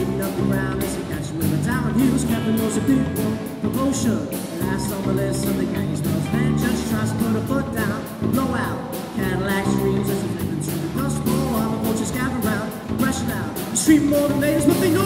sitting up around as he catches with down heels, Captain knows a big one. Promotion, last on the list of the gangsters. Man just tries to put a foot down, blow out. Cadillac screams as he's flipping to the dust crossbow. All the vultures gather round, rushing out. The street more than ladies, but they know.